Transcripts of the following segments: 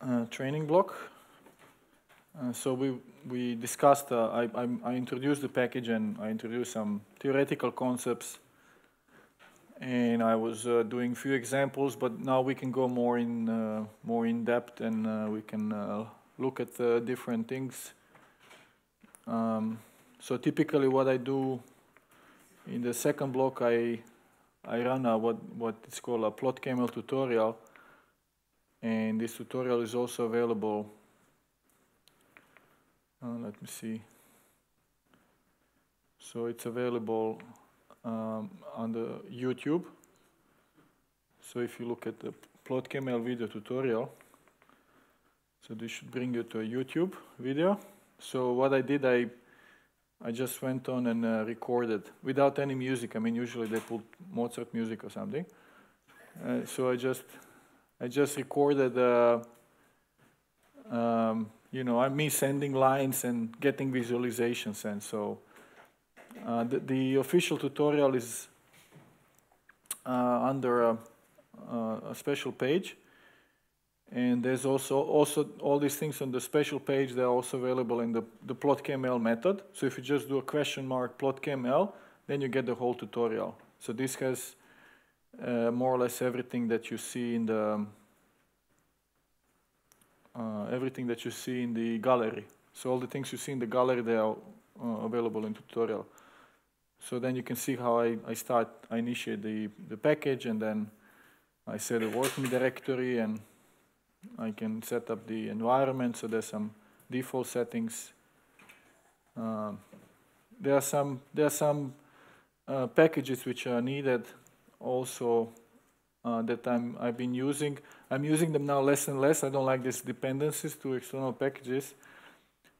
uh, training block. Uh, so we we discussed. Uh, I, I, I introduced the package and I introduced some theoretical concepts, and I was uh, doing few examples. But now we can go more in uh, more in depth and uh, we can look at different things. Um, so typically, what I do in the second block, I I run a what what is called a PlotKML tutorial, and this tutorial is also available. Uh, let me see. So it's available um, on the YouTube. So if you look at the PlotKML video tutorial, so this should bring you to a YouTube video. So what I did, I I just went on and uh, recorded without any music. I mean, usually they put Mozart music or something. Uh, so I just, I just recorded, uh, um, you know, me sending lines and getting visualizations, and so uh, the, the, official tutorial is uh, under a, a special page. And there's also, also all these things on the special page, they're also available in the, the PlotKML method. So if you just do a question mark PlotKML, then you get the whole tutorial. So this has uh, more or less everything that you see in the, uh, everything that you see in the gallery. So all the things you see in the gallery, they are uh, available in tutorial. So then you can see how I, I start, I initiate the, the package and then I set a working directory and I can set up the environment, so there's some default settings. Uh, there are some there are some uh, packages which are needed also uh, that I'm I've been using. I'm using them now less and less. I don't like these dependencies to external packages,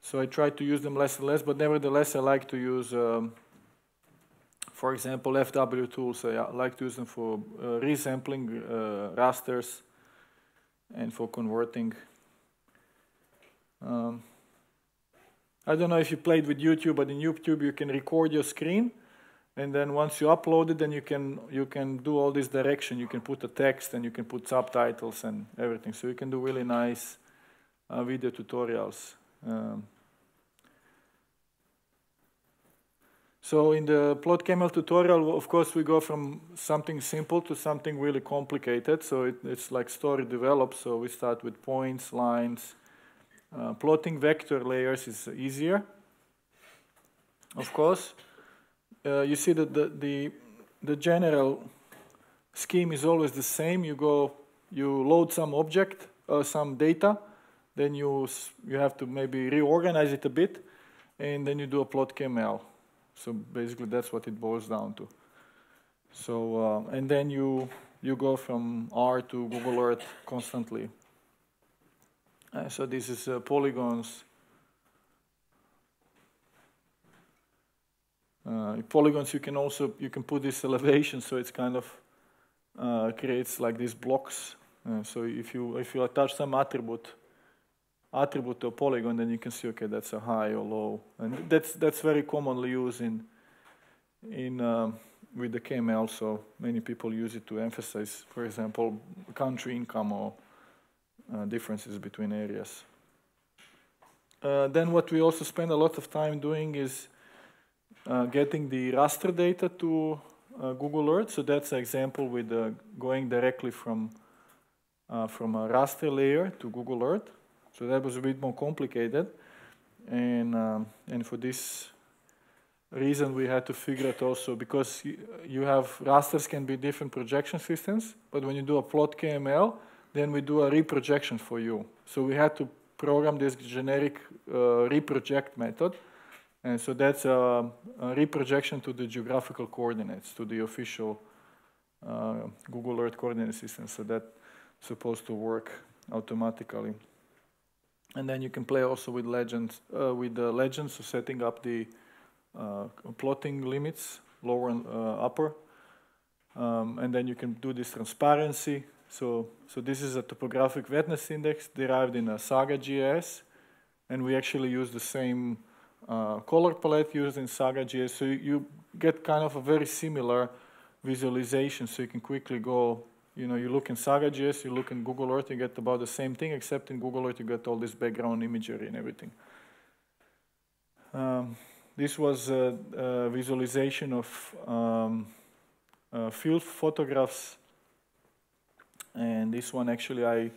so I try to use them less and less. But nevertheless, I like to use, um, for example, FWTools. I like to use them for uh, resampling uh, rasters and for converting. Um, I don't know if you played with YouTube, but in YouTube you can record your screen, and then once you upload it, then you can you can do all this direction. You can put a text and you can put subtitles and everything. So you can do really nice uh, video tutorials. Um, So in the PlotKML tutorial, of course, we go from something simple to something really complicated. So it, it's like story develops. So we start with points, lines. Uh, plotting vector layers is easier, of course. Uh, you see that the, the, the general scheme is always the same. You go, you load some object, uh, some data, then you, you have to maybe reorganize it a bit, and then you do a PlotKML. So basically, that's what it boils down to. So uh, and then you you go from R to Google Earth constantly. Uh, so this is uh, polygons. Polygons you can also you can put this elevation so it's kind of uh, creates like these blocks. Uh, so if you if you attach some attribute attribute to a polygon, then you can see, okay, that's a high or low. And that's, that's very commonly used in, in, um, with the KML, so many people use it to emphasize, for example, country income or uh, differences between areas. Uh, then what we also spend a lot of time doing is uh, getting the raster data to uh, Google Earth. So that's an example with uh, going directly from, uh, from a raster layer to Google Earth. So that was a bit more complicated. And, um, and for this reason, we had to figure it also because you have rasters can be different projection systems, but when you do a PlotKML, then we do a reprojection for you. So we had to program this generic uh, reproject method. And so that's a, a, reprojection to the geographical coordinates, to the official uh, Google Earth coordinate system. So that's supposed to work automatically. And then you can play also with legends, uh, with the legends, so setting up the uh, plotting limits, lower and uh, upper. Um, and then you can do this transparency. So, so this is a topographic wetness index derived in a Saga GIS, and we actually use the same uh, color palette used in Saga GIS. So you, you get kind of a very similar visualization, so you can quickly go you know, you look in Saga GIS, you look in Google Earth, you get about the same thing, except in Google Earth you get all this background imagery and everything. Um, this was a, a visualization of um, uh, field photographs, and this one actually I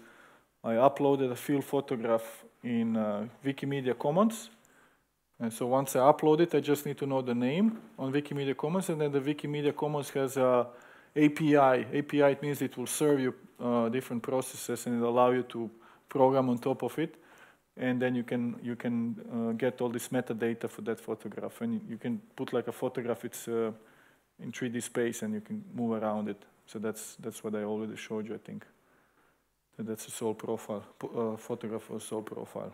I uploaded a field photograph in uh, Wikimedia Commons. And so once I upload it, I just need to know the name on Wikimedia Commons, and then the Wikimedia Commons has a API. API it means it will serve you uh, different processes and it allow you to program on top of it, and then you can you can uh, get all this metadata for that photograph, and you can put like a photograph. It's uh, in 3D space, and you can move around it. So that's that's what I already showed you, I think. that's a soil profile, uh, photograph or soil profile.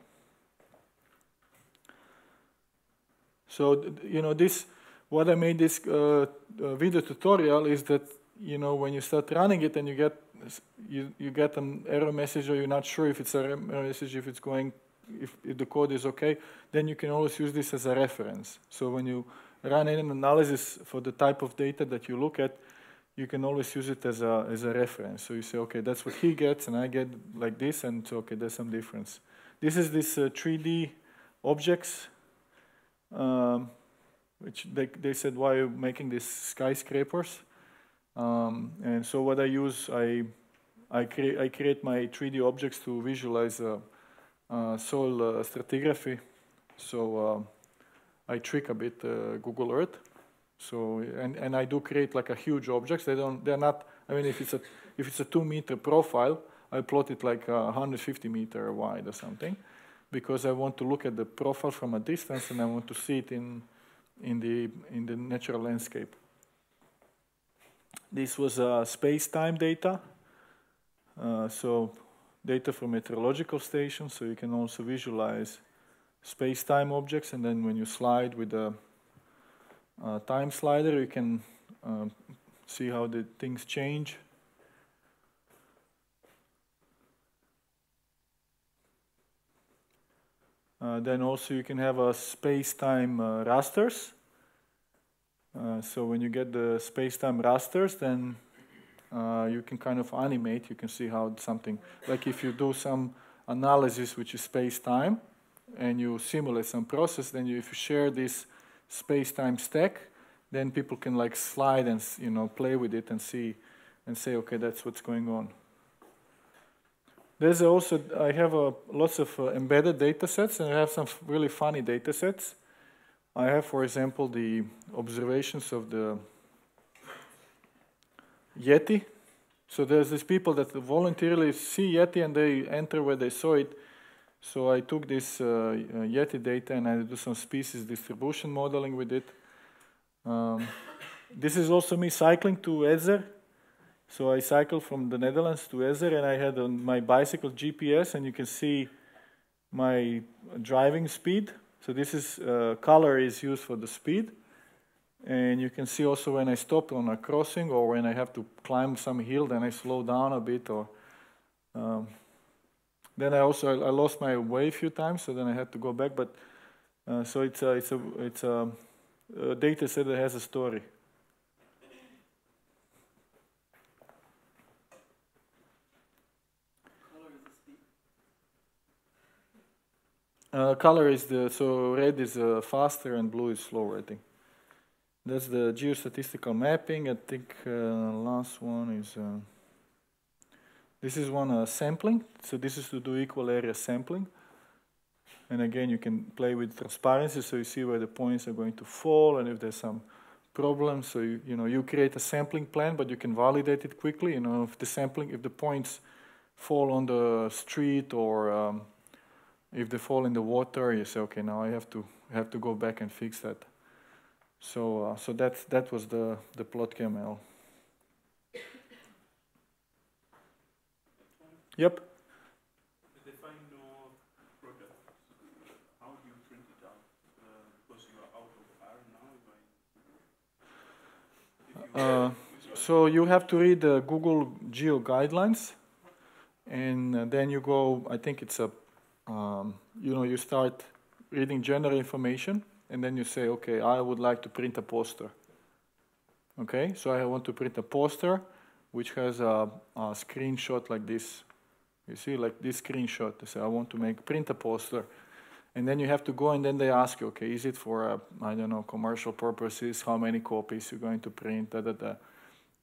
So you know this. What I made this uh, uh, video tutorial is that you know when you start running it and you get you you get an error message or you're not sure if it's a error message if it's going if, if the code is okay, then you can always use this as a reference. So when you run an analysis for the type of data that you look at, you can always use it as a, as a reference. So you say, okay, that's what he gets, and I get like this, and so, okay, there's some difference. This is this uh, 3D objects um, which they, they said, why are you making these skyscrapers? Um, and so what I use, I, I, I create my 3D objects to visualize uh, uh, soil uh, stratigraphy. So uh, I trick a bit uh, Google Earth. So and, and I do create like a huge objects. They don't. They're not. I mean, if it's a if it's a two meter profile, I plot it like 150 meter wide or something because I want to look at the profile from a distance and I want to see it in, in, the, in the natural landscape. This was uh, space-time data, uh, so data from meteorological stations, so you can also visualize space-time objects, and then when you slide with the uh, time slider, you can uh, see how the things change. Uh, then also you can have a space-time uh, rasters. Uh, so when you get the space-time rasters, then uh, you can kind of animate. You can see how something, like if you do some analysis which is space-time, and you simulate some process, then you, if you share this space-time stack, then people can like slide and you know play with it and see and say, okay, that's what's going on. There's also, I have uh, lots of uh, embedded data sets and I have some really funny data sets. I have, for example, the observations of the Yeti. So there's these people that voluntarily see Yeti and they enter where they saw it. So I took this uh, Yeti data and I do some species distribution modeling with it. Um, this is also me cycling to Edzer so I cycled from the Netherlands to Edzer and I had on my bicycle GPS and you can see my driving speed. So this is uh, color is used for the speed. And you can see also when I stop on a crossing or when I have to climb some hill, then I slow down a bit. Or um, then I also I lost my way a few times, so then I had to go back. But uh, so it's a, it's a it's a, a data set that has a story. Uh, color is the, so red is uh, faster and blue is slower, I think. That's the geostatistical mapping. I think uh, last one is, uh, this is one uh, sampling. So this is to do equal area sampling. And again, you can play with transparency, so you see where the points are going to fall and if there's some problems. So you, you know, you create a sampling plan, but you can validate it quickly. You know, if the sampling, if the points fall on the street or um, if they fall in the water, you say, okay, now I have to have to go back and fix that. So uh, so that that was the the PlotKML. Yep. Uh, so you have to read the Google Geo guidelines, and uh, then you go. I think it's a um, you know, you start reading general information, and then you say, okay, I would like to print a poster. Okay, so I want to print a poster which has a, a screenshot like this. You see, like this screenshot. They say, I want to make print a poster. And then you have to go and then they ask you, okay, is it for, uh, I don't know, commercial purposes? How many copies you're going to print? Da, da, da.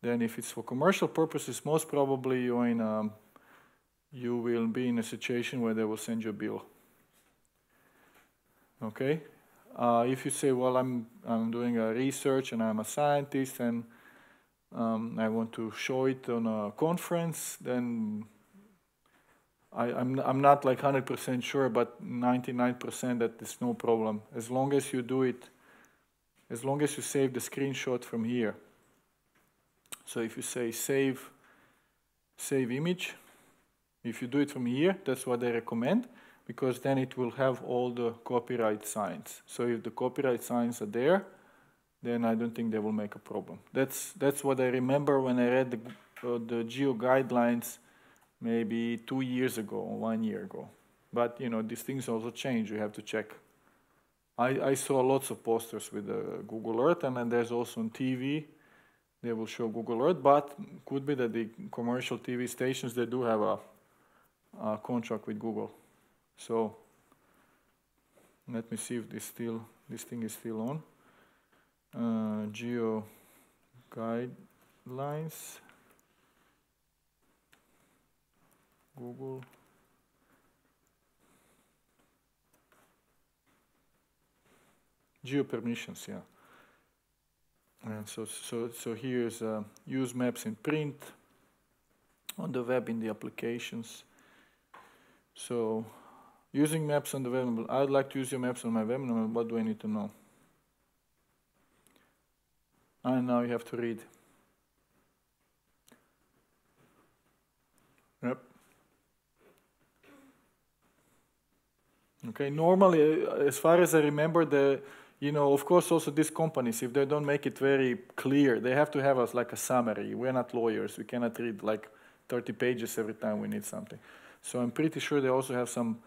Then if it's for commercial purposes, most probably you're in um, you will be in a situation where they will send you a bill. Okay? Uh, if you say, well, I'm, I'm doing a research and I'm a scientist and um, I want to show it on a conference, then I, am I'm, I'm not like 100% sure, but 99% that it's no problem. As long as you do it, as long as you save the screenshot from here. So if you say save, save image, if you do it from here, that's what I recommend, because then it will have all the copyright signs. So if the copyright signs are there, then I don't think they will make a problem. That's, that's what I remember when I read the, uh, the geo guidelines maybe two years ago one year ago. But you know, these things also change. You have to check. I, I saw lots of posters with uh, Google Earth, and then there's also on TV. They will show Google Earth, but could be that the commercial TV stations they do have a, a contract with Google. So let me see if this still this thing is still on. Uh, geo guidelines. Google. Geo permissions, yeah. And so, so, so here's uh, use maps in print, on the web in the applications. So using maps on the web, I'd like to use your maps on my web, what do I need to know? And now you have to read. Yep. Okay, normally, uh, as far as I remember, the you know, of course, also these companies, if they don't make it very clear, they have to have us like a summary. We're not lawyers; we cannot read like 30 pages every time we need something. So I'm pretty sure they also have some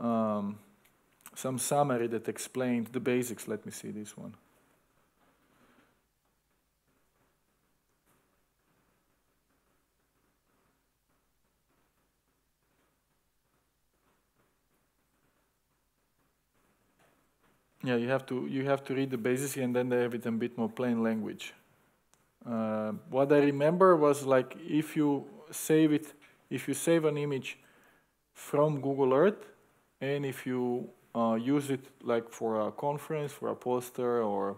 um, some summary that explains the basics. Let me see this one. Yeah, you have to you have to read the basics and then they have it in a bit more plain language. Uh, what I remember was like if you save it, if you save an image from Google Earth, and if you uh, use it like for a conference, for a poster, or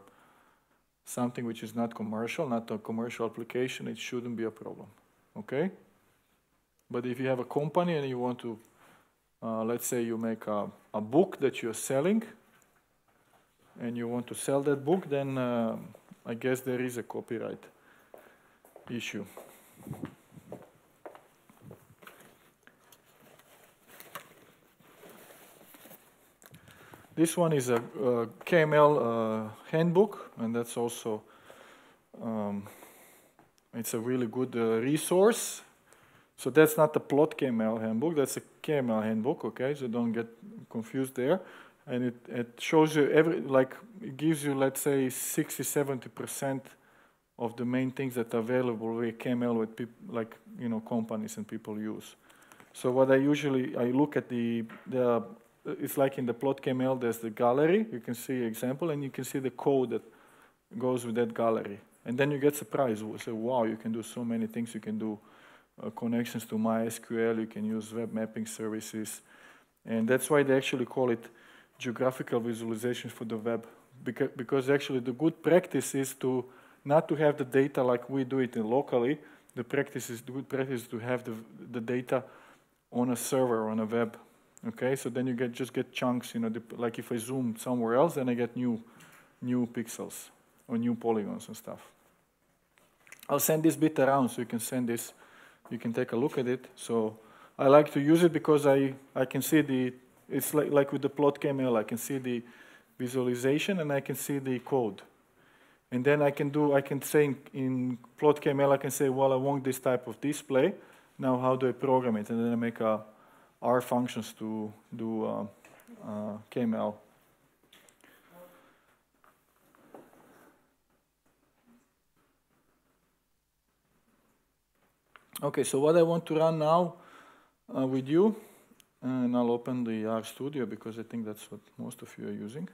something which is not commercial, not a commercial application, it shouldn't be a problem. Okay. But if you have a company and you want to, uh, let's say you make a, a book that you're selling and you want to sell that book, then uh, I guess there is a copyright issue. This one is a, a KML uh, handbook, and that's also um, it's a really good uh, resource. So that's not the plot KML handbook, that's a KML handbook, okay? So don't get confused there and it, it shows you every like it gives you let's say 60 70 percent of the main things that are available with KML with people like you know companies and people use. So what I usually I look at the the it's like in the plot KML there's the gallery you can see example and you can see the code that goes with that gallery. And then you get surprised. Say wow you can do so many things. You can do uh, connections to MySQL. You can use web mapping services. And that's why they actually call it geographical visualization for the web because, because actually the good practice is to not to have the data like we do it locally. The practice is the good practice is to have the, the data on a server on a web. Okay, so then you get just get chunks. You know, like if I zoom somewhere else, then I get new new pixels or new polygons and stuff. I'll send this bit around so you can send this. You can take a look at it. So I like to use it because I I can see the it's like, like with the plot KML, I can see the visualization and I can see the code. And then I can do, I can say in, in plot KML, I can say, well, I want this type of display. Now how do I program it? And then I make a R functions to do uh, uh, KML. Okay, so what I want to run now uh, with you, and I'll open the RStudio because I think that's what most of you are using.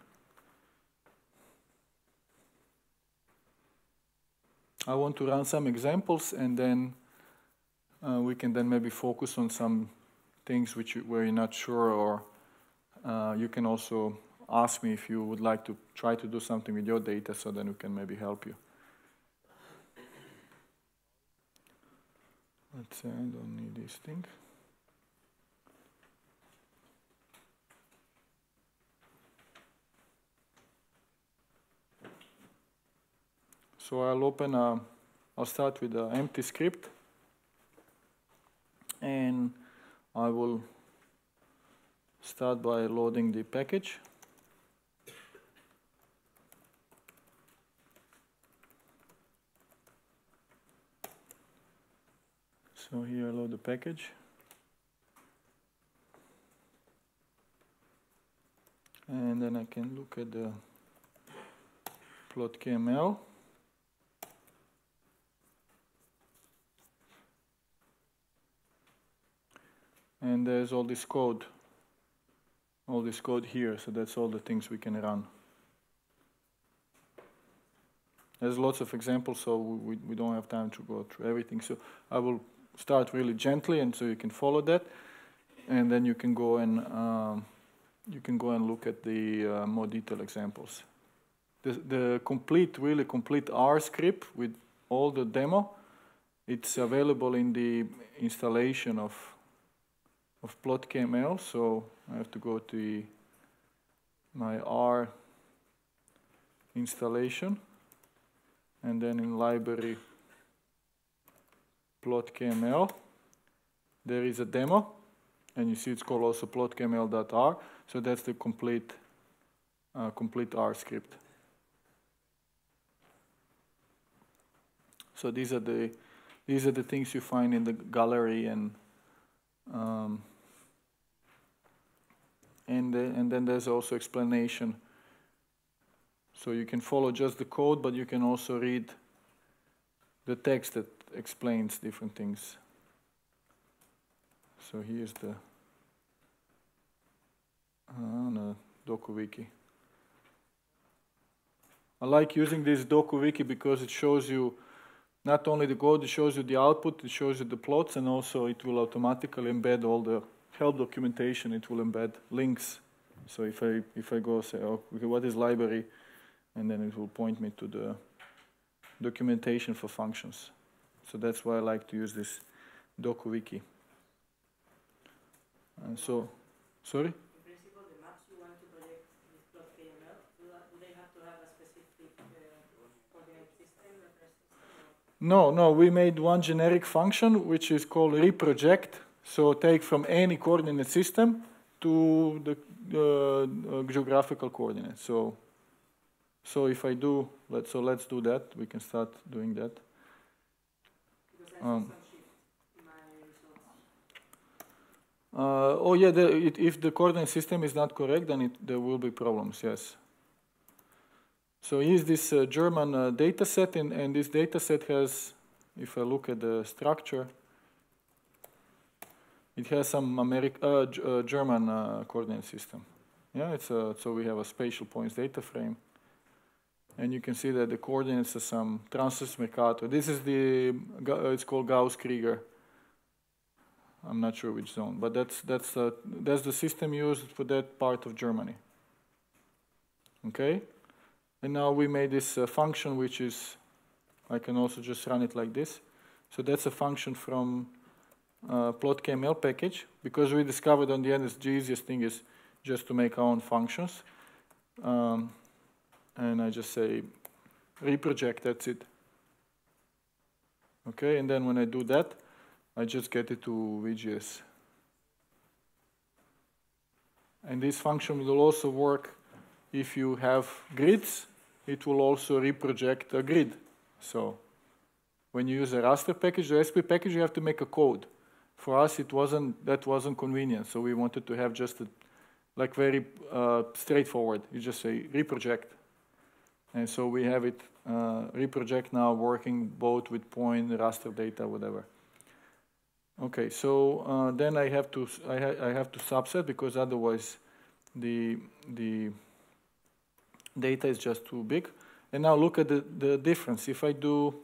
I want to run some examples and then uh, we can then maybe focus on some things which you, where you're not sure or uh, you can also ask me if you would like to try to do something with your data so then we can maybe help you. Let's say I don't need this thing. So I'll open a, I'll start with an empty script and I will start by loading the package. So here I load the package. And then I can look at the plot.kml. and there's all this code. All this code here so that's all the things we can run. There's lots of examples so we, we don't have time to go through everything. So I will start really gently and so you can follow that. And then you can go and um, you can go and look at the uh, more detailed examples. The, the complete really complete R script with all the demo it's available in the installation of of plot plot.kml, so I have to go to my R installation, and then in library plot plot.kml, there is a demo, and you see it's called also plot.kml.r, so that's the complete, uh, complete R script. So these are the these are the things you find in the gallery and um, and, the, and then there's also explanation. So you can follow just the code, but you can also read the text that explains different things. So here's the uh, no, DokuWiki. I like using this DokuWiki because it shows you not only the code, it shows you the output, it shows you the plots, and also it will automatically embed all the help documentation, it will embed links. So if I, if I go say, oh, okay, what is library? And then it will point me to the documentation for functions. So that's why I like to use this DokuWiki. And so, sorry? No, no, we made one generic function which is called reproject so take from any coordinate system to the uh, geographical coordinate. So, so if I do, let so let's do that. We can start doing that. Um, uh, oh yeah, the, it, if the coordinate system is not correct, then it, there will be problems. Yes. So here's this uh, German uh, data set, and, and this data set has, if I look at the structure, it has some uh, uh, German uh, coordinate system. Yeah, it's a, so we have a spatial points data frame. And you can see that the coordinates are some Transverse Mercator. This is the, uh, it's called Gauss-Krüger. I'm not sure which zone, but that's, that's, uh, that's the system used for that part of Germany. Okay? And now we made this uh, function which is, I can also just run it like this. So that's a function from uh, plot.kml package because we discovered on the end the easiest thing is just to make our own functions. Um, and I just say reproject, that's it. Okay, and then when I do that, I just get it to WGS. And this function will also work if you have grids, it will also reproject a grid. So when you use a raster package, the SP package, you have to make a code for us it wasn't that wasn't convenient so we wanted to have just a, like very uh, straightforward you just say reproject and so we have it uh, reproject now working both with point raster data whatever Okay, so uh, then I have to I, ha I have to subset because otherwise the the data is just too big. And now look at the, the difference. If I do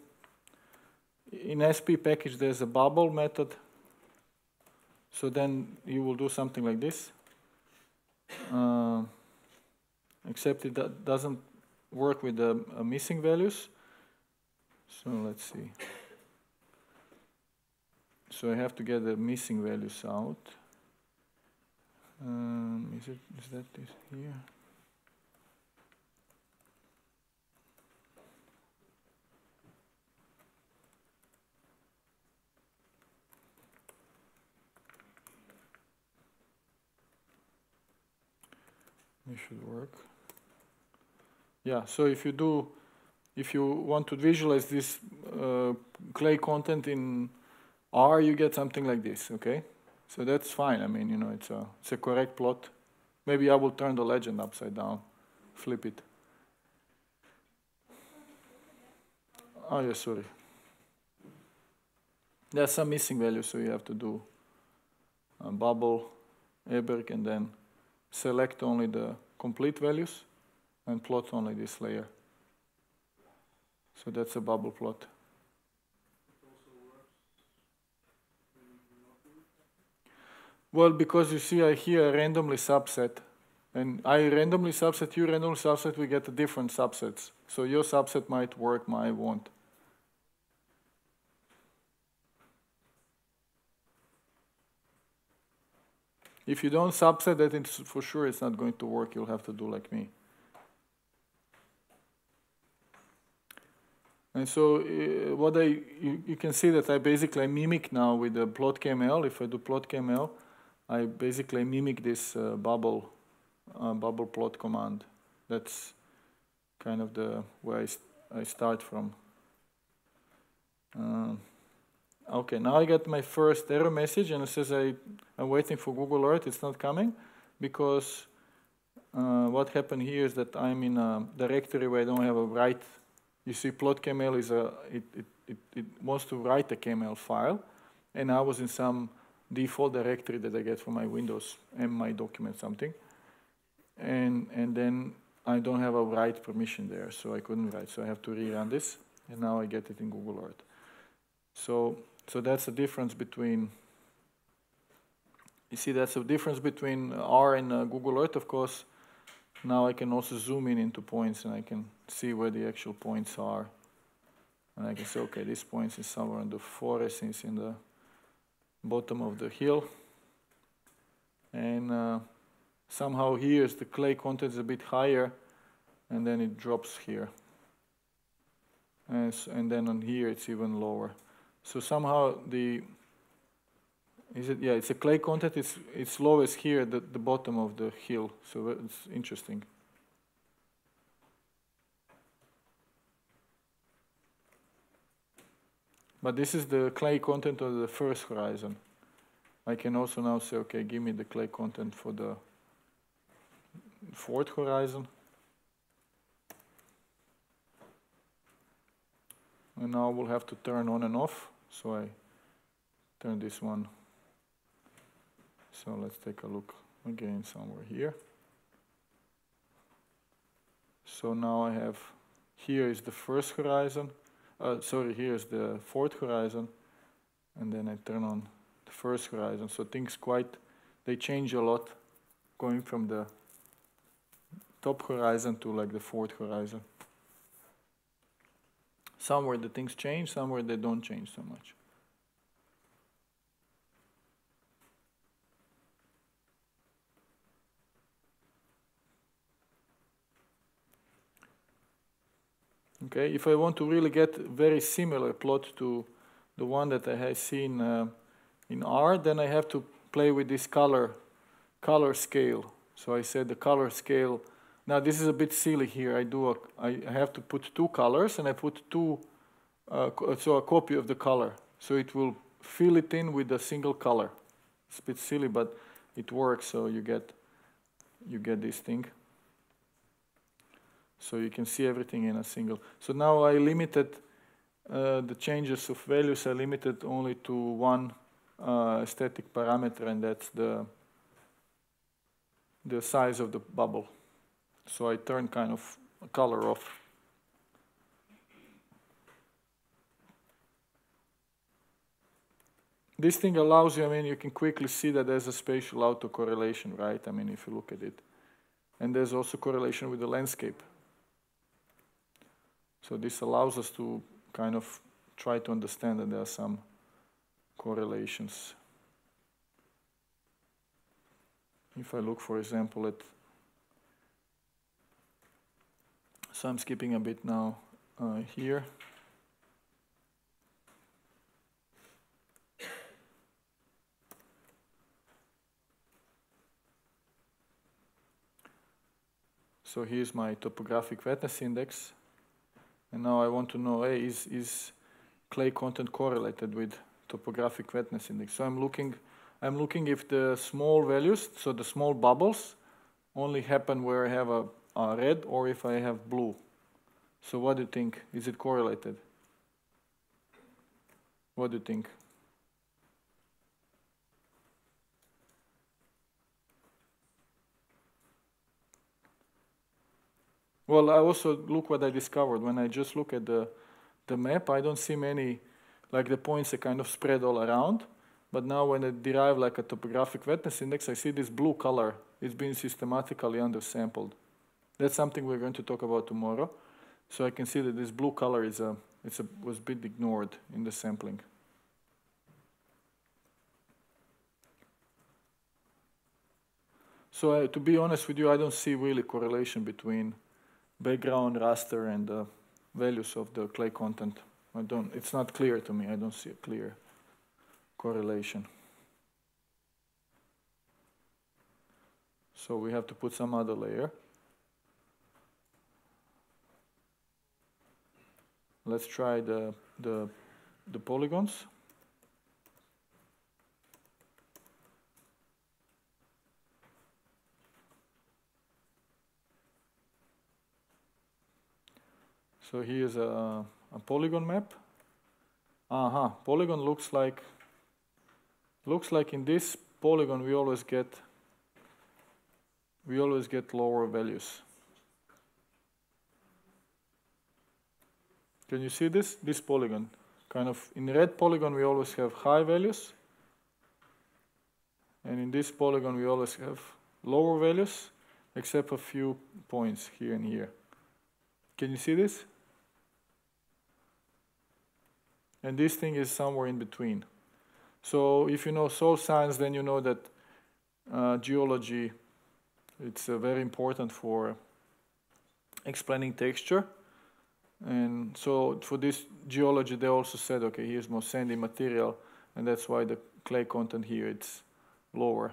in SP package, there's a bubble method. So then you will do something like this. Uh, except it doesn't work with the uh, missing values. So let's see. So I have to get the missing values out. Um, is it is that this here? It should work. Yeah, so if you do, if you want to visualize this uh, clay content in R, you get something like this, okay? So that's fine. I mean, you know, it's a, it's a correct plot. Maybe I will turn the legend upside down, flip it. Oh, yeah, sorry. There's some missing values, so you have to do a bubble, Eberg, and then select only the complete values and plot only this layer. So that's a bubble plot. Well, because you see I here randomly subset, and I randomly subset, you randomly subset, we get different subsets. So your subset might work, mine won't. If you don't subset that, it's for sure it's not going to work. You'll have to do like me. And so uh, what I, you, you, can see that I basically mimic now with the plot.kml. If I do plot.kml, I basically mimic this uh, bubble, uh, bubble plot command. That's kind of the where I, st I start from. Uh, okay, now I got my first error message and it says I, I'm waiting for Google Earth. It's not coming because uh, what happened here is that I'm in a directory where I don't have a write you see, plot.kml is a it, it, it, it wants to write a KML file, and I was in some default directory that I get from my Windows and my document something, and and then I don't have a write permission there, so I couldn't write. So I have to rerun this, and now I get it in Google Earth. So so that's the difference between. You see, that's the difference between R and uh, Google Earth. Of course, now I can also zoom in into points and I can see where the actual points are. And I can say, okay, this point is somewhere in the forest, it's in the bottom of the hill. And uh, somehow here is the clay content is a bit higher, and then it drops here. And, and then on here it's even lower. So somehow the is it? Yeah, it's a clay content. It's it's lowest here at the, the bottom of the hill. So it's interesting. But this is the clay content of the first horizon. I can also now say, okay, give me the clay content for the fourth horizon. And now we'll have to turn on and off. So I turn this one so let's take a look again somewhere here. So now I have, here is the first horizon, uh, sorry, here is the fourth horizon, and then I turn on the first horizon. So things quite, they change a lot going from the top horizon to like the fourth horizon. Somewhere the things change, somewhere they don't change so much. Okay, if I want to really get very similar plot to the one that I have seen uh, in R, then I have to play with this color, color scale. So I said the color scale. Now this is a bit silly here. I do a, I have to put two colors and I put two, uh, so a copy of the color. So it will fill it in with a single color. It's a bit silly, but it works. So you get, you get this thing. So you can see everything in a single. So now I limited uh, the changes of values, I limited only to one uh, static parameter, and that's the the size of the bubble. So I turn kind of color off. This thing allows you, I mean, you can quickly see that there's a spatial autocorrelation, right? I mean, if you look at it. And there's also correlation with the landscape. So this allows us to kind of try to understand that there are some correlations. If I look, for example, at, so I'm skipping a bit now uh, here. So here's my topographic wetness index. And now I want to know, hey, is, is clay content correlated with topographic wetness index? So I'm looking, I'm looking if the small values, so the small bubbles, only happen where I have a, a red or if I have blue. So what do you think? Is it correlated? What do you think? Well, I also look what I discovered. When I just look at the, the map, I don't see many, like the points are kind of spread all around. But now when I derive like a topographic wetness index, I see this blue color is being systematically undersampled. That's something we're going to talk about tomorrow. So I can see that this blue color is a, it's a, was a bit ignored in the sampling. So uh, to be honest with you, I don't see really correlation between background raster and the values of the clay content. I don't, it's not clear to me. I don't see a clear correlation. So we have to put some other layer. Let's try the, the, the polygons. So here's a, a polygon map. Aha, uh -huh. polygon looks like looks like in this polygon we always get we always get lower values. Can you see this? This polygon. Kind of in red polygon we always have high values. And in this polygon we always have lower values except a few points here and here. Can you see this? And this thing is somewhere in between. So if you know soil science, then you know that uh, geology, it's uh, very important for explaining texture. And so for this geology, they also said, okay, here's more sandy material, and that's why the clay content here it's lower.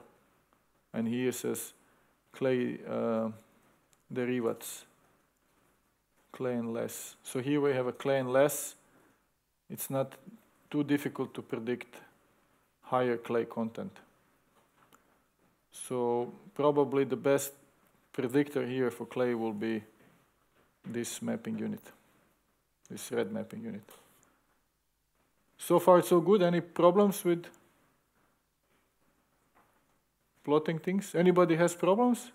And here says clay uh, derivatives, clay and loess. So here we have a clay and loess, it's not too difficult to predict higher clay content. So probably the best predictor here for clay will be this mapping unit, this red mapping unit. So far so good. Any problems with plotting things? Anybody has problems?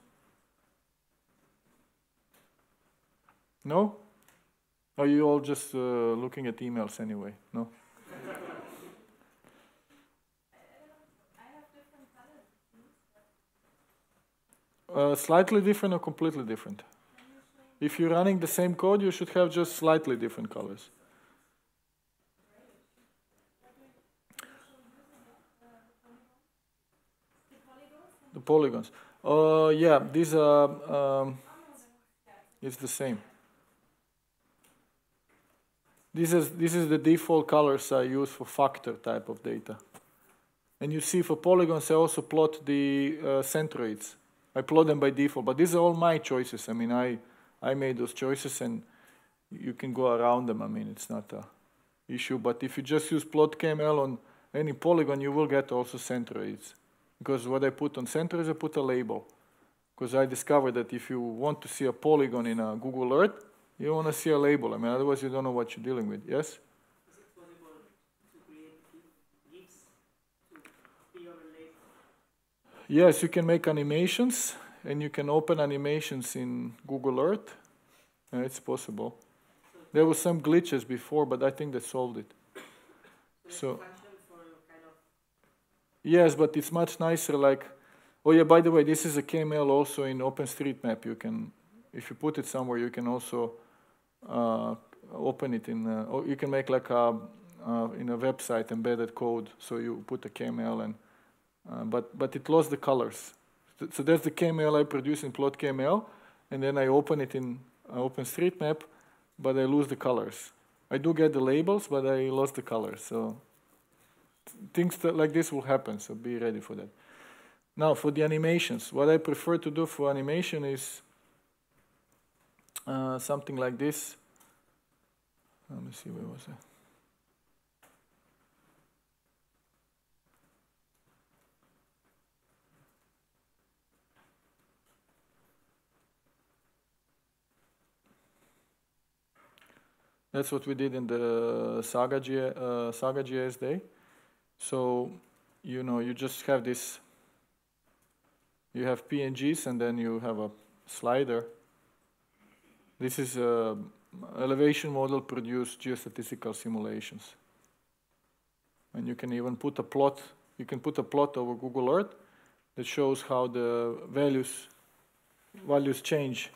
No? Are you all just uh, looking at emails anyway? No? Uh, slightly different or completely different? If you're running the same code, you should have just slightly different colors. The polygons. Uh, yeah, these are, um, it's the same. This is, this is the default colors I use for factor type of data. And you see for polygons, I also plot the uh, centroids. I plot them by default, but these are all my choices. I mean, I, I made those choices and you can go around them. I mean, it's not a issue. But if you just use plot KML on any polygon, you will get also centroids. Because what I put on centroids, I put a label. Because I discovered that if you want to see a polygon in a Google Earth, you want to see a label. I mean, otherwise you don't know what you're dealing with. Yes? Yes, you can make animations, and you can open animations in Google Earth. Uh, it's possible. There were some glitches before, but I think they solved it. So. Yes, but it's much nicer. Like, oh yeah, by the way, this is a KML also in OpenStreetMap. You can, if you put it somewhere, you can also uh, open it in. Uh, or you can make like a uh, in a website embedded code. So you put a KML and, uh, but but it lost the colors. So that's the KML I produce in Plot KML, and then I open it in OpenStreetMap, but I lose the colors. I do get the labels, but I lost the colors. So things like this will happen, so be ready for that. Now, for the animations, what I prefer to do for animation is uh, something like this. Let me see, where was it? That's what we did in the Saga, G, uh, Saga GIS day. So, you know, you just have this, you have PNGs and then you have a slider. This is a elevation model produced geostatistical simulations. And you can even put a plot, you can put a plot over Google Earth that shows how the values, values change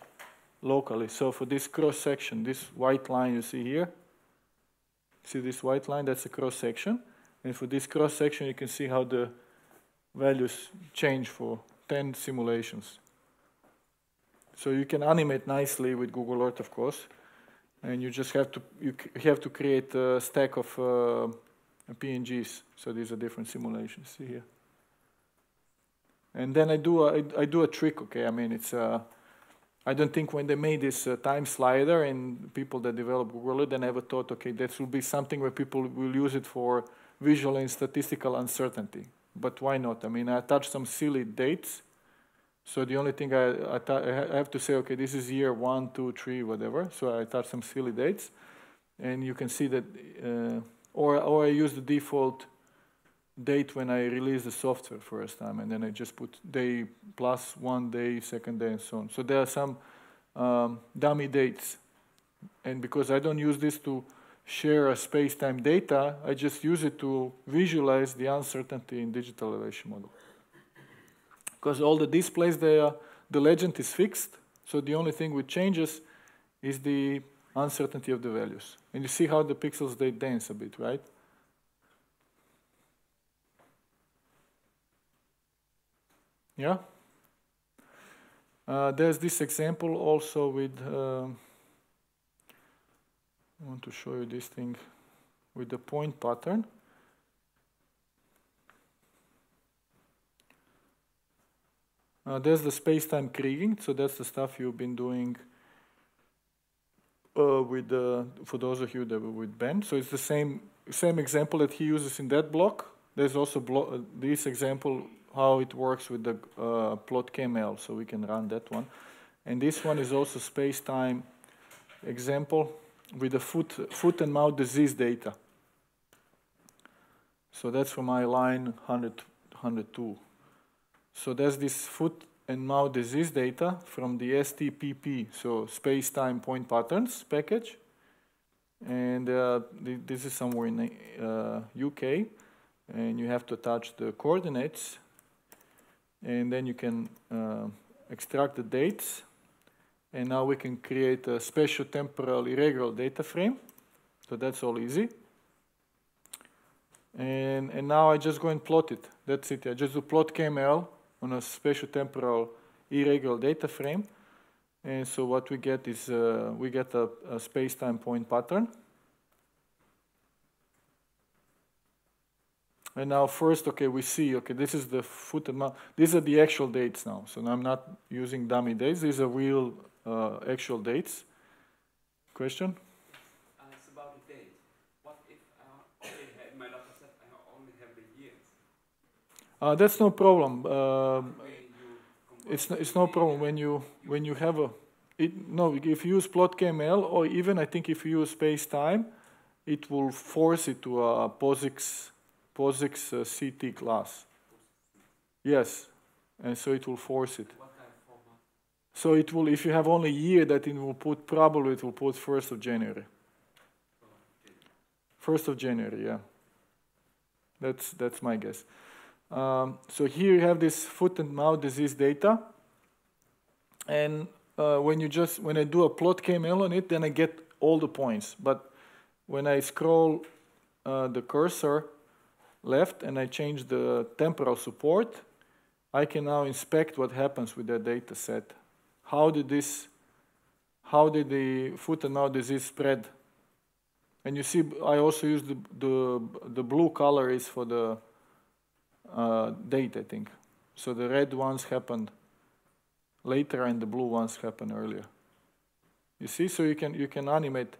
locally. So for this cross section, this white line you see here, see this white line, that's a cross section. And for this cross section, you can see how the values change for 10 simulations. So you can animate nicely with Google Earth, of course, and you just have to you have to create a stack of uh, PNGs. So these are different simulations. See here. And then I do a, I, do a trick. Okay, I mean it's. Uh, I don't think when they made this uh, time slider and people that developed Google they never thought, okay, that will be something where people will use it for visual and statistical uncertainty. But why not? I mean, I attached some silly dates. So the only thing I, I, I have to say, okay, this is year one, two, three, whatever. So I attach some silly dates. And you can see that, uh, or, or I use the default date when I release the software first time, and then I just put day plus one day, second day, and so on. So there are some um, dummy dates, and because I don't use this to share a space-time data, I just use it to visualize the uncertainty in digital elevation model. Because all the displays there, the legend is fixed, so the only thing which changes is the uncertainty of the values. And you see how the pixels, they dance a bit, right? Yeah? Uh, there's this example also with, uh, I want to show you this thing with the point pattern. Uh, there's the space-time kriging, so that's the stuff you've been doing uh, with, uh, for those of you that were with Ben. So it's the same same example that he uses in that block. There's also uh, this example how it works with the uh, plot KML, so we can run that one. And this one is also space-time example with the foot, foot and mouth disease data. So that's for my line 100, 102. So there's this foot and mouth disease data from the STPP, so space-time point patterns package. And uh, this is somewhere in the uh, UK. And you have to attach the coordinates and then you can uh, extract the dates. And now we can create a spatial temporal irregular data frame. So that's all easy. And and now I just go and plot it. That's it. I just do plot KML on a spatial temporal irregular data frame. And so what we get is uh, we get a, a space-time point pattern And now first, okay, we see, okay, this is the foot and mouth. These are the actual dates now. So now I'm not using dummy dates. These are real uh, actual dates. Question? Uh, it's about the date. What if I only have, my data set, I only have the years? Uh, that's no problem. Uh, it's, no, it's no problem when you, when you have a, it, no, if you use plot KML or even I think if you use space-time, it will force it to a POSIX POSIX uh, CT class. Yes, and so it will force it. What kind of format? So it will, if you have only year, that it will put probably it will put first of January. First of January, yeah. That's that's my guess. Um, so here you have this foot and mouth disease data, and uh, when you just when I do a plot KML on it, then I get all the points. But when I scroll uh, the cursor left and I change the temporal support, I can now inspect what happens with that data set. How did this, how did the foot and mouth disease spread? And you see, I also use the, the, the blue color is for the uh, date, I think. So the red ones happened later and the blue ones happened earlier. You see, so you can, you can animate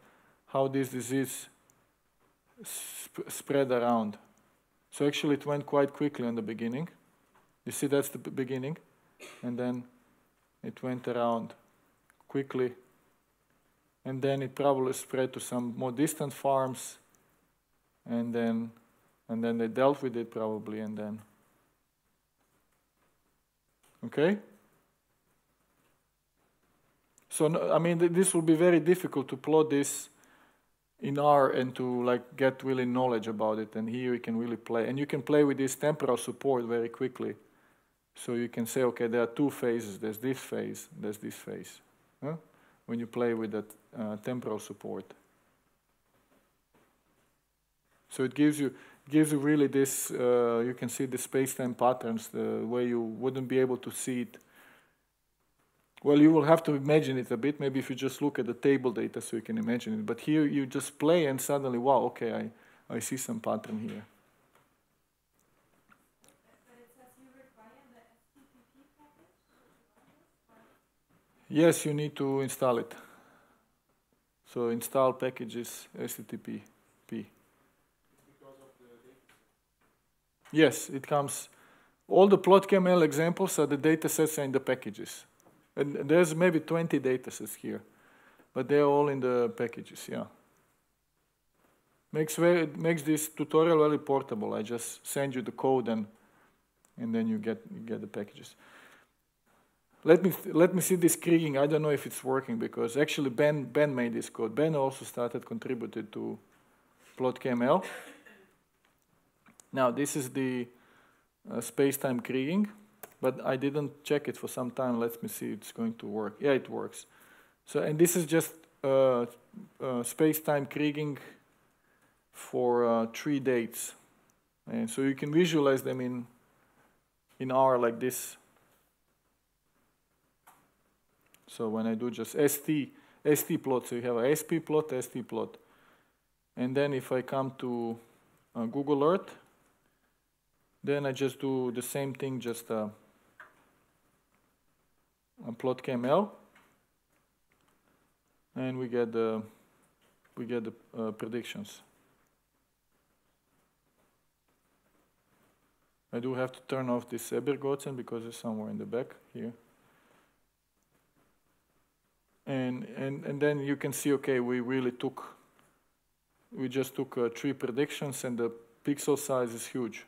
how this disease sp spread around. So actually it went quite quickly in the beginning. You see that's the beginning. And then it went around quickly. And then it probably spread to some more distant farms. And then, and then they dealt with it probably and then. Okay? So, I mean, this will be very difficult to plot this in R and to like get really knowledge about it. And here you can really play. And you can play with this temporal support very quickly. So you can say, okay, there are two phases. There's this phase, there's this phase. Huh? When you play with that uh, temporal support. So it gives you gives you really this, uh, you can see the space-time patterns, the way you wouldn't be able to see it well, you will have to imagine it a bit. Maybe if you just look at the table data so you can imagine it. But here you just play and suddenly, wow, okay, I, I see some pattern here. Yes, you need to install it. So install packages STTP P. Yes, it comes. All the plot.kml examples are the data sets are in the packages. And there's maybe 20 datasets here, but they're all in the packages, yeah. Makes, very, makes this tutorial very portable. I just send you the code and, and then you get, you get the packages. Let me, let me see this kriging. I don't know if it's working because actually Ben, ben made this code. Ben also started contributed to plot.kml. Now this is the uh, space-time kriging but I didn't check it for some time. Let me see it's going to work. Yeah, it works. So, and this is just uh, uh, space-time kriging for uh, three dates. And so you can visualize them in, in R like this. So when I do just ST, ST plot, so you have a SP plot, ST plot. And then if I come to uh, Google Earth, then I just do the same thing, just uh, plot.kml, and we get the we get the uh, predictions. I do have to turn off this Ebergötzen because it's somewhere in the back here. And, and, and then you can see, okay, we really took, we just took uh, three predictions and the pixel size is huge.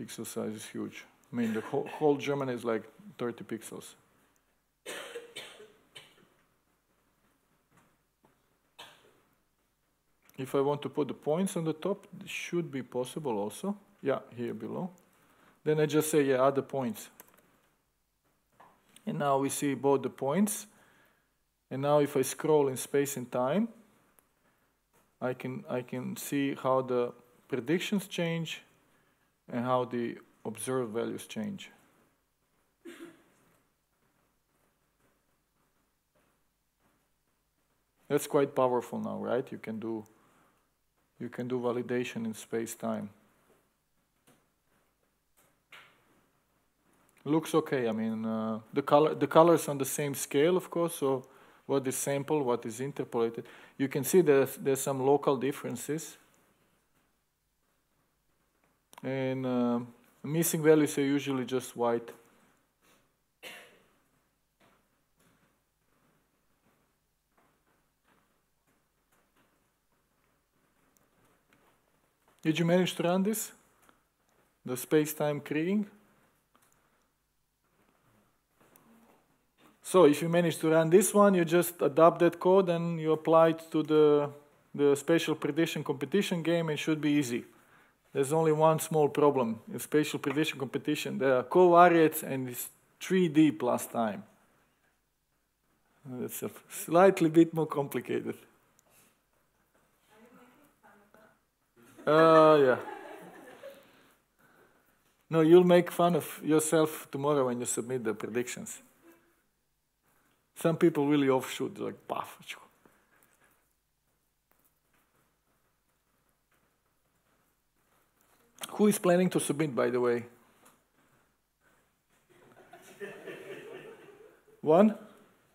Pixel size is huge. I mean, the whole, whole Germany is like 30 pixels. If I want to put the points on the top, it should be possible also. Yeah, here below. Then I just say, yeah, add the points. And now we see both the points. And now if I scroll in space and time, I can, I can see how the predictions change and how the observed values change. That's quite powerful now, right? You can do you can do validation in space-time. Looks okay. I mean, uh, the color the colors on the same scale, of course. So, what is sample, what is interpolated. You can see there's there's some local differences, and. Uh, Missing values are usually just white. Did you manage to run this? The space-time kriging? So if you manage to run this one, you just adapt that code and you apply it to the, the spatial prediction competition game. It should be easy. There's only one small problem. In spatial prediction competition, there are covariates and it's 3D plus time. It's a slightly bit more complicated. Uh, yeah. No, you'll make fun of yourself tomorrow when you submit the predictions. Some people really offshoot, like, puff. Who is planning to submit, by the way? One?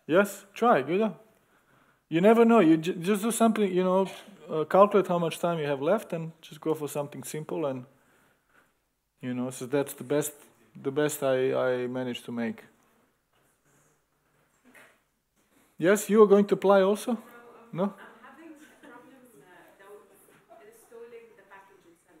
Yes? Try, good. You never know. You just do something, you know, uh, calculate how much time you have left and just go for something simple and, you know, so that's the best, the best I, I managed to make. Yes, you are going to apply also? No? I'm having problems uh, installing the package itself.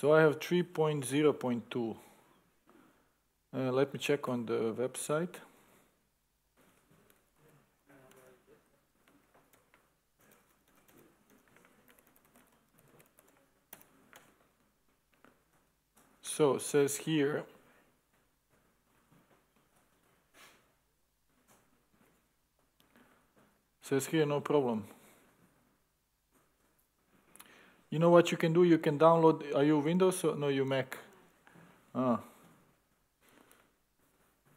So I have 3.0.2. Uh, let me check on the website. So it says here Says here, no problem. You know what you can do? You can download, are you Windows or no, you Mac? Ah.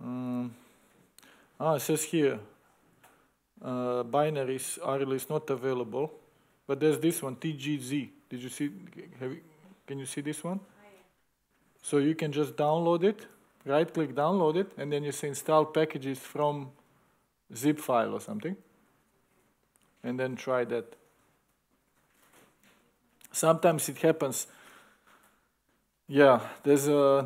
Um, ah, it says here, uh, binaries are released not available, but there's this one, TGZ. Did you see, you, can you see this one? So you can just download it, right click download it, and then you say install packages from zip file or something and then try that. Sometimes it happens. Yeah, there's a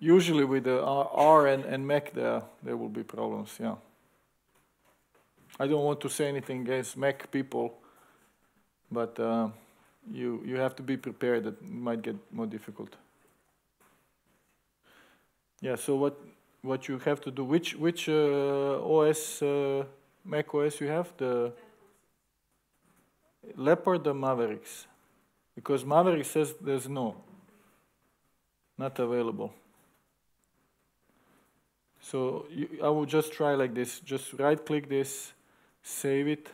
usually with the R and, and Mac there there will be problems. Yeah. I don't want to say anything against Mac people, but uh, you you have to be prepared that it might get more difficult. Yeah. So what what you have to do? Which which uh, OS uh, Mac OS you have the Leopard or Mavericks? Because Maverick says there's no, not available. So you, I will just try like this. Just right click this, save it,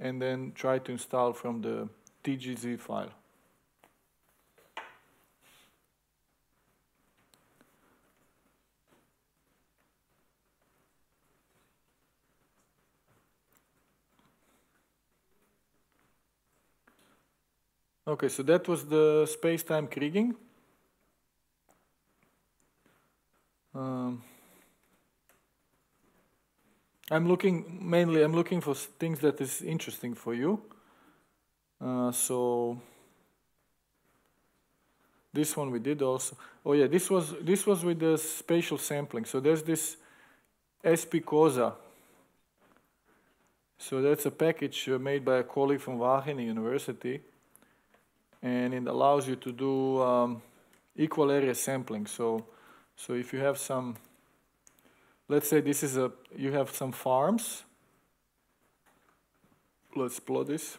and then try to install from the TGZ file. Okay, so that was the space-time Kriging. Um, I'm looking mainly. I'm looking for things that is interesting for you. Uh, so this one we did also. Oh yeah, this was this was with the spatial sampling. So there's this SPCOSA. So that's a package uh, made by a colleague from Wageningen University and it allows you to do um, equal area sampling. So, so if you have some, let's say this is a, you have some farms. Let's plot this.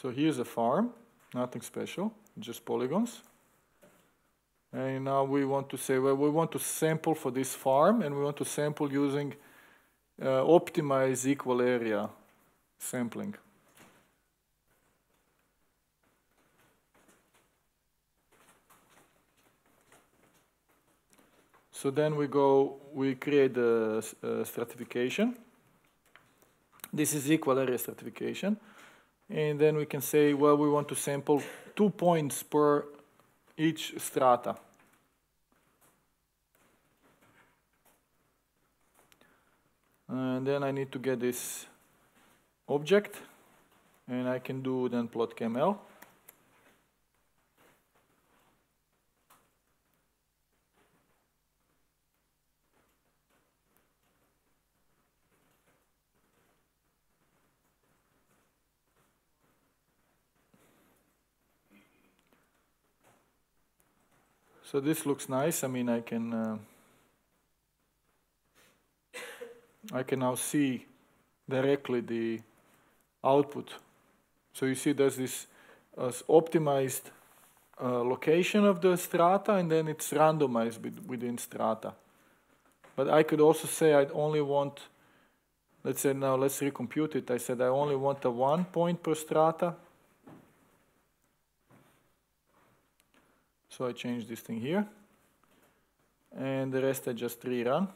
So here's a farm, nothing special, just polygons. And now we want to say, well, we want to sample for this farm, and we want to sample using uh, optimize equal area sampling. So then we go, we create the uh, stratification. This is equal area stratification. And then we can say, well, we want to sample two points per each strata. And then I need to get this object, and I can do then plot KML. So this looks nice. I mean, I can uh, I can now see directly the output. So you see there's this uh, optimized uh, location of the strata, and then it's randomized within strata. But I could also say I only want, let's say now let's recompute it. I said I only want a one point per strata So I change this thing here. And the rest I just rerun.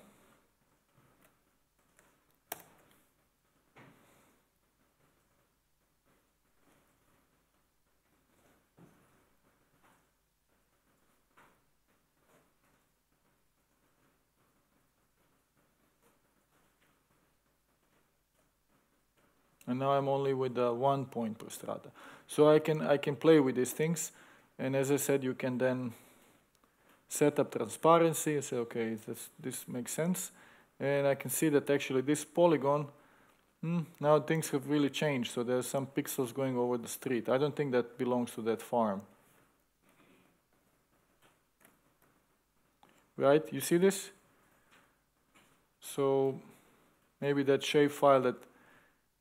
And now I'm only with the one point per strata. So I can I can play with these things. And as I said, you can then set up transparency and say, okay, this, this makes sense. And I can see that actually this polygon, hmm, now things have really changed. So there's some pixels going over the street. I don't think that belongs to that farm. Right, you see this? So maybe that shape file that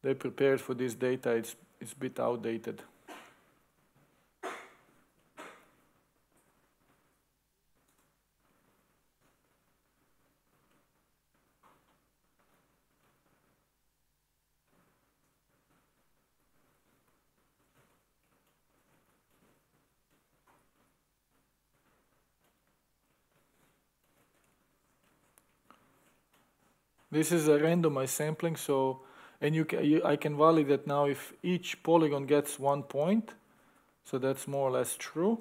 they prepared for this data it's, is a bit outdated. This is a randomized sampling, so and you, you, I can validate that now if each polygon gets one point, so that's more or less true.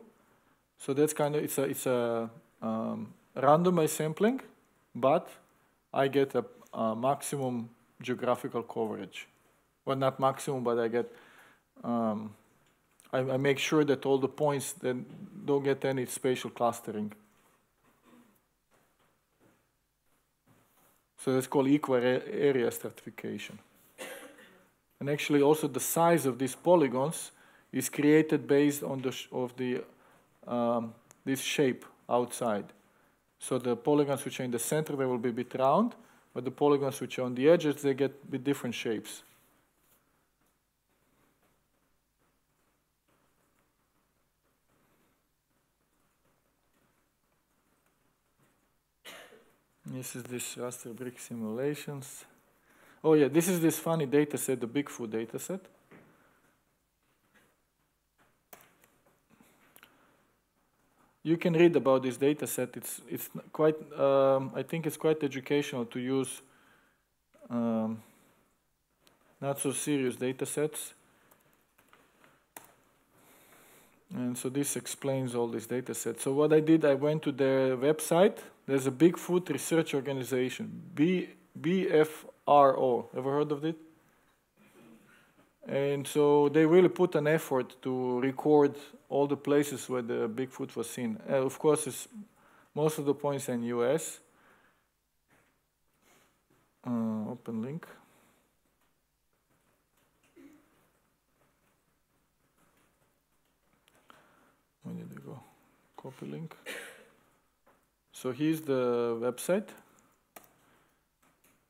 So that's kind of it's a it's a um, randomized sampling, but I get a, a, maximum geographical coverage. Well, not maximum, but I get um, I, I make sure that all the points that don't get any spatial clustering. So that's called equal area stratification. And actually also the size of these polygons is created based on the of the um, this shape outside. So the polygons which are in the center they will be a bit round, but the polygons which are on the edges they get a bit different shapes. This is this raster brick simulations. Oh yeah, this is this funny data set, the Bigfoot data set. You can read about this data set. It's, it's quite, um, I think it's quite educational to use um, not so serious data sets. And so this explains all these data sets. So what I did, I went to their website. There's a Bigfoot research organization, B, BFRO. Ever heard of it? And so they really put an effort to record all the places where the Bigfoot was seen. Uh, of course, it's most of the points in US. Uh, open link. Where did we go? Copy link. So here's the website.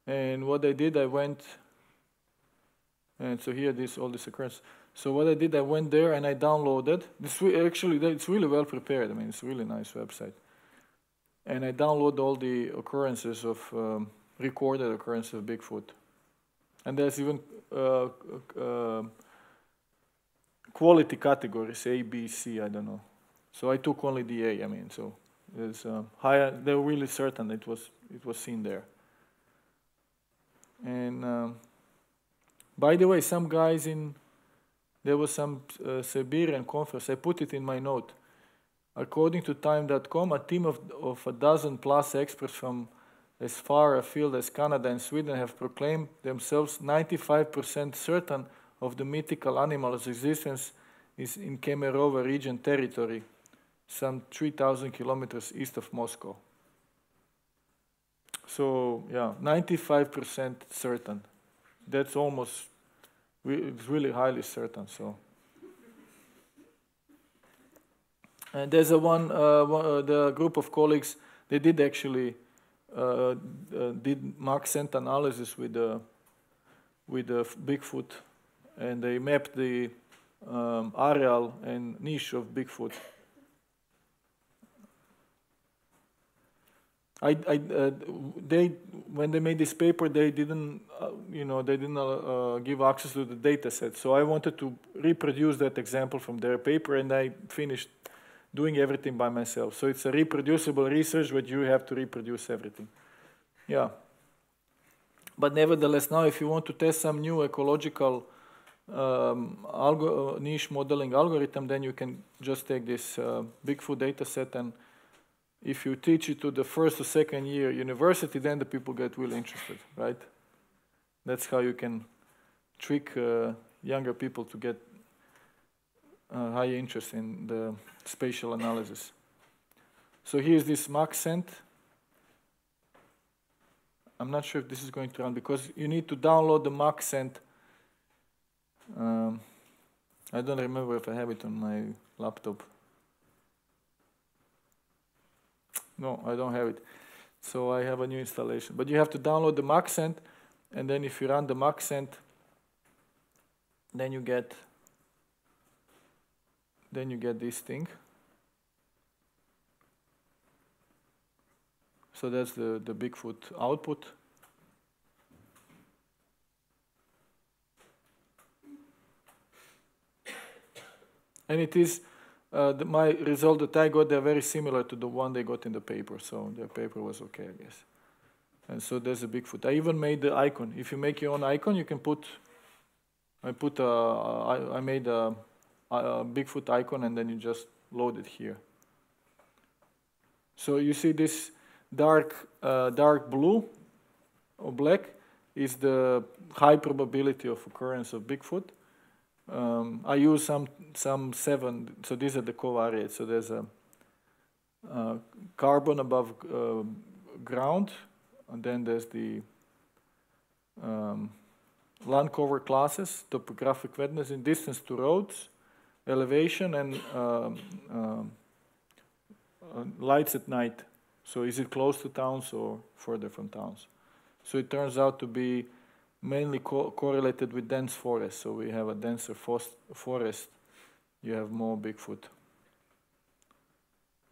And what I did, I went, and so here this all this occurs. So what I did, I went there and I downloaded. This actually it's really well prepared. I mean, it's a really nice website. And I download all the occurrences of um, recorded occurrences of Bigfoot. And there's even uh, uh, quality categories A, B, C. I don't know. So I took only the A. I mean, so it's uh, higher. They were really certain it was it was seen there. And um, by the way, some guys in there was some uh, Siberian conference. I put it in my note. According to Time.com, a team of, of a dozen plus experts from as far afield as Canada and Sweden have proclaimed themselves 95% certain of the mythical animal's existence is in Kemerovo region territory, some 3,000 kilometers east of Moscow. So, yeah, 95% certain. That's almost, it's really highly certain. So, and there's a one, uh, one uh, the group of colleagues, they did actually uh, uh did Maxent analysis with the with the Bigfoot, and they mapped the um, areal and niche of Bigfoot. I, I, uh, they, when they made this paper, they didn't, uh, you know, they didn't uh, give access to the data set. So I wanted to reproduce that example from their paper, and I finished doing everything by myself. So it's a reproducible research, but you have to reproduce everything. Yeah. But nevertheless, now if you want to test some new ecological um, algo- uh, niche modeling algorithm, then you can just take this uh, Bigfoot data set and if you teach it to the first or second year university, then the people get really interested, right? That's how you can trick uh, younger people to get uh, high interest in the spatial analysis. So here's this Maxent. I'm not sure if this is going to run because you need to download the Maxent um, I don't remember if I have it on my laptop. No, I don't have it. So I have a new installation. But you have to download the Maxent, and then if you run the Maxent, then you get then you get this thing. So that's the, the Bigfoot output. And it is, uh, the, my result that I got, they're very similar to the one they got in the paper. So the paper was okay, I guess. And so there's a Bigfoot. I even made the icon. If you make your own icon, you can put, I put, a, I, I made a, a Bigfoot icon and then you just load it here. So you see this dark, uh, dark blue or black is the high probability of occurrence of Bigfoot. Um, I use some some seven. So these are the covariates. So there's a, a carbon above uh, ground, and then there's the um, land cover classes, topographic wetness in distance to roads, elevation, and um, um, uh, lights at night. So is it close to towns or further from towns? So it turns out to be mainly co correlated with dense forest. So we have a denser forest, you have more Bigfoot.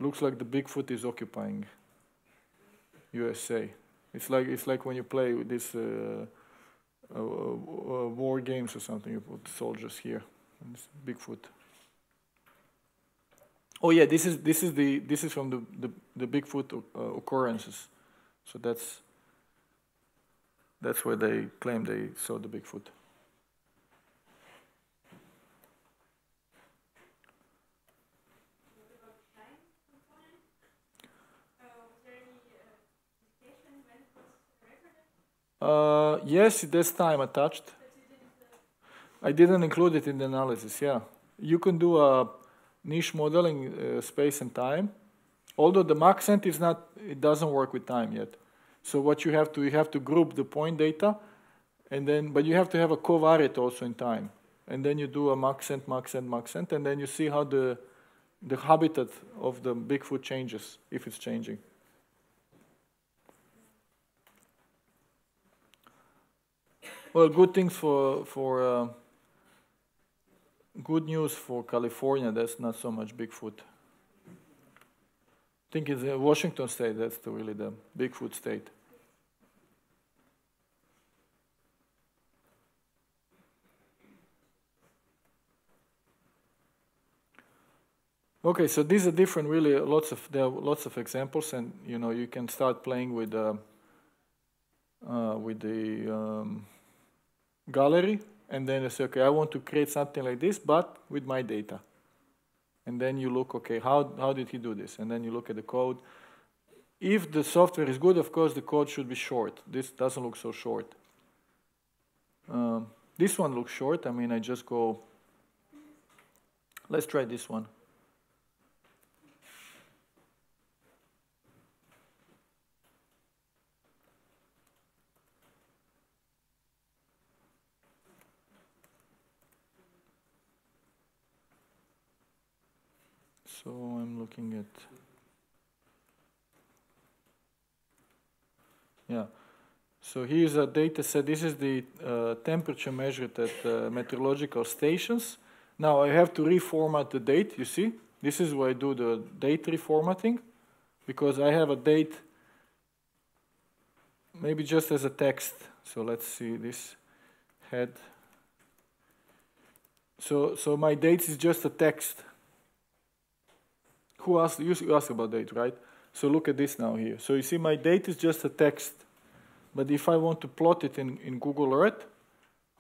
Looks like the Bigfoot is occupying USA. It's like it's like when you play with this uh, uh, uh, war games or something. You put soldiers here. And it's Bigfoot. Oh yeah, this is this is the this is from the the, the Bigfoot uh, occurrences. So that's that's where they claim they saw the Bigfoot. Uh, yes, there's time attached. I didn't include it in the analysis, yeah. You can do a niche modeling uh, space and time, although the Maxent is not, it doesn't work with time yet. So what you have to, you have to group the point data, and then, but you have to have a covariate also in time. And then you do a maxent, maxent, cent, and then you see how the, the habitat of the Bigfoot changes, if it's changing. Well, good things for, for uh, good news for California, that's not so much Bigfoot. I think it's Washington State. That's the, really the Bigfoot state. Okay, so these are different. Really, lots of there are lots of examples, and you know you can start playing with uh, uh, with the um, gallery, and then say, okay, I want to create something like this, but with my data and then you look, okay, how, how did he do this? And then you look at the code. if the software is good, of course, the code should be short. This doesn't look so short. Um, this one looks short. I mean, I just go, let's try this one. So I'm looking at, yeah. So here's a data set. This is the uh, temperature measured at uh, meteorological stations. Now I have to reformat the date, you see? This is where I do the date reformatting because I have a date maybe just as a text. So let's see this head. So, so my date is just a text. Who asked, you asked about date, right? So look at this now here. So you see my date is just a text. But if I want to plot it in, in Google Earth,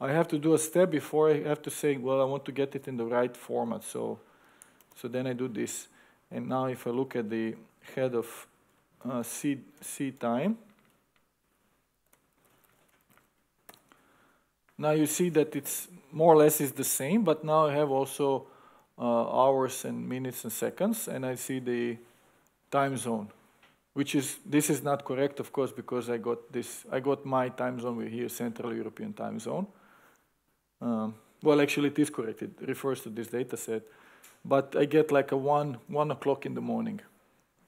I have to do a step before I have to say, well, I want to get it in the right format. So, so then I do this. And now if I look at the head of uh, C, C time, now you see that it's more or less is the same, but now I have also hours and minutes and seconds, and I see the time zone which is this is not correct, of course, because I got this. I got my time zone with here, Central European time zone. Um, well, actually, it is correct. It refers to this data set, but I get like a one one o'clock in the morning,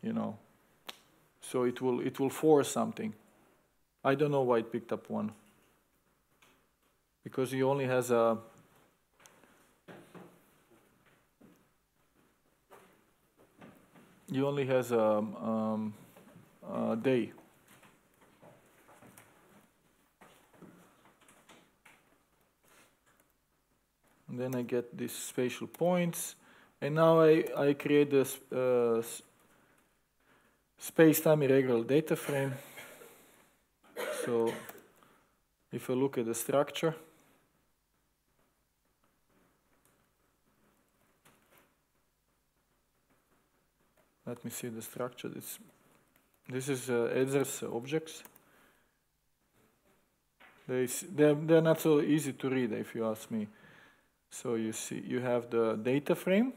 you know. So it will it will force something. I don't know why it picked up one. Because he only has a he only has a um, uh, day. And then I get these spatial points. And now I, I create this uh, space-time irregular data frame. So if I look at the structure, let me see the structure. It's this is uh, objects. They, they're, they're not so easy to read, if you ask me. So you see, you have the data frame,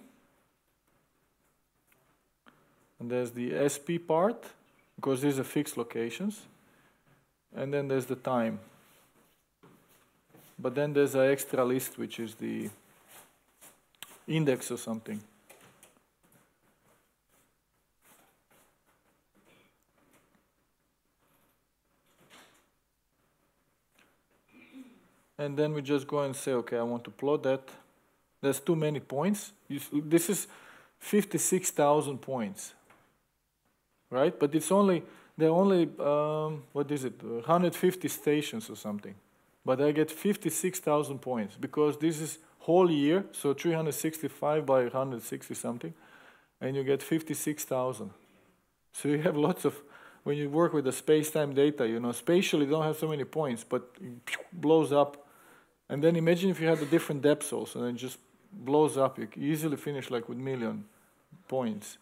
and there's the SP part, because these are fixed locations, and then there's the time. But then there's an extra list, which is the index or something. And then we just go and say, okay, I want to plot that. There's too many points. This is 56,000 points, right? But it's only, there are only, um, what is it, 150 stations or something. But I get 56,000 points because this is whole year, so 365 by 160 something, and you get 56,000. So you have lots of, when you work with the space-time data, you know, spatially you don't have so many points, but blows up and then imagine if you had a different depth also, and it just blows up. You easily finish like with million points.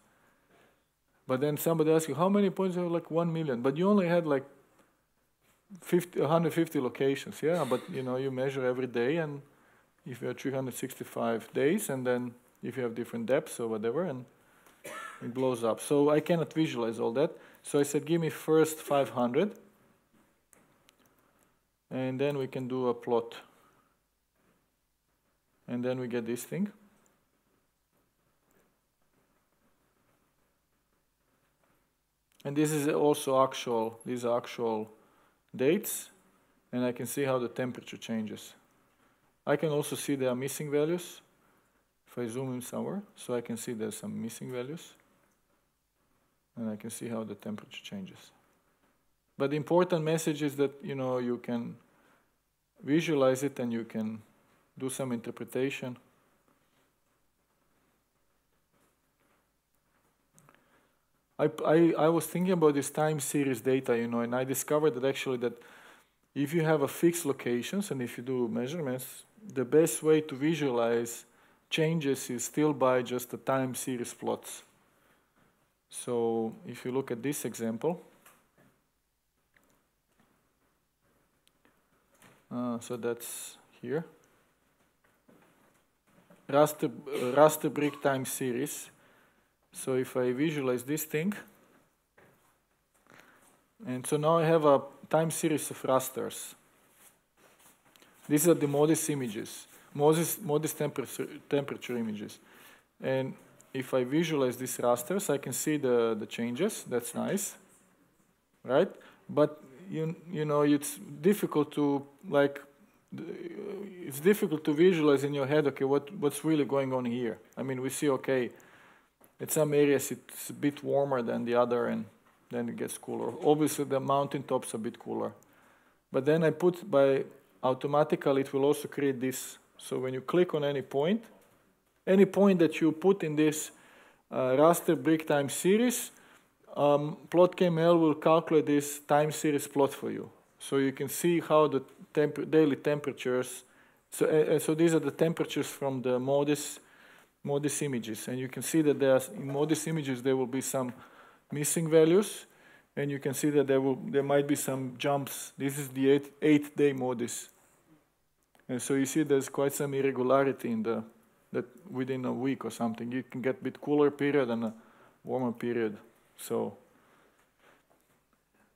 But then somebody asks you, how many points? Have like one million. But you only had like 50, 150 locations. Yeah, but you know, you measure every day, and if you have 365 days, and then if you have different depths or whatever, and it blows up. So I cannot visualize all that. So I said, give me first 500, and then we can do a plot and then we get this thing. And this is also actual, these are actual dates, and I can see how the temperature changes. I can also see there are missing values. If I zoom in somewhere, so I can see there's some missing values. And I can see how the temperature changes. But the important message is that, you know, you can visualize it and you can do some interpretation. I, I, I was thinking about this time series data, you know, and I discovered that actually that if you have a fixed locations and if you do measurements, the best way to visualize changes is still by just the time series plots. So if you look at this example, uh, so that's here. Raster, raster brick time series. So if I visualize this thing, and so now I have a time series of rasters. These are the MODIS images, MODIS, MODIS temperature, temperature images. And if I visualize these rasters, I can see the, the changes. That's nice, right? But you, you know, it's difficult to like, it's difficult to visualize in your head. Okay, what what's really going on here? I mean, we see okay, at some areas it's a bit warmer than the other, and then it gets cooler. Obviously, the mountain tops are a bit cooler. But then I put by automatically, it will also create this. So when you click on any point, any point that you put in this uh, raster brick time series, um, PlotKML will calculate this time series plot for you. So you can see how the temp daily temperatures, so, uh, so these are the temperatures from the MODIS, MODIS images. And you can see that there's, in MODIS images there will be some missing values, and you can see that there will there might be some jumps. This is the eight, eight day MODIS. And so you see there's quite some irregularity in the that within a week or something you can get a bit cooler period and a warmer period. So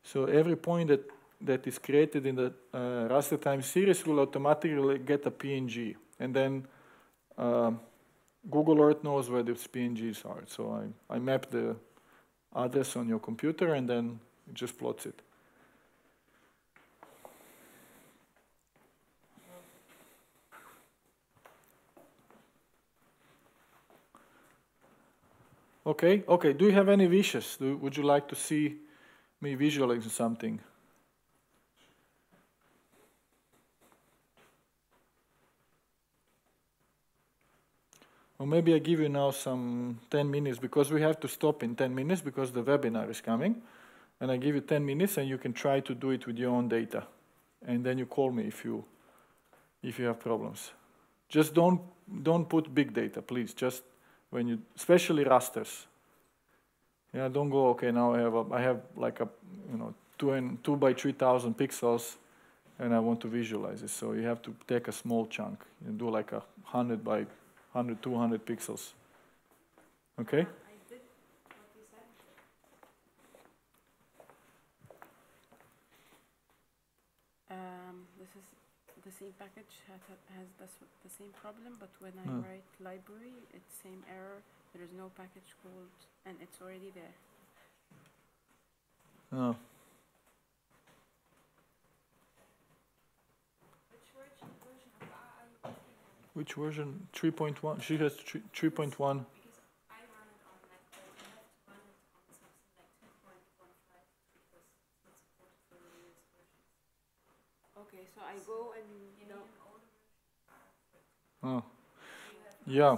so every point that that is created in the uh, raster time series will automatically get a PNG, and then uh, Google Earth knows where these PNGs are. So I, I map the address on your computer and then it just plots it. Okay, okay. Do you have any wishes? Do, would you like to see me visualize something? Or maybe I give you now some 10 minutes because we have to stop in 10 minutes because the webinar is coming. And I give you 10 minutes and you can try to do it with your own data. And then you call me if you, if you have problems. Just don't, don't put big data, please. Just when you, especially rasters. Yeah, don't go, okay, now I have, a, I have like a, you know, two, and, two by 3,000 pixels and I want to visualize it. So you have to take a small chunk and do like a 100 by 100, 200 pixels. Okay? I did what you said. Um, this is the same package has, has this, the same problem, but when I Hmm. write library, it's same error. There is no package called, and it's already there. Oh. Which version? 3.1? She has 3, 3.1. Because I run it on Mac, but you have to run it on something like two point one five because it's not supported for the newest versions. Okay, so I go and You no, need an older Oh. Yeah.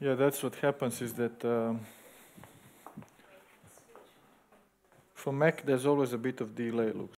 Yeah, that's what happens is that um, for Mac there's always a bit of delay, look.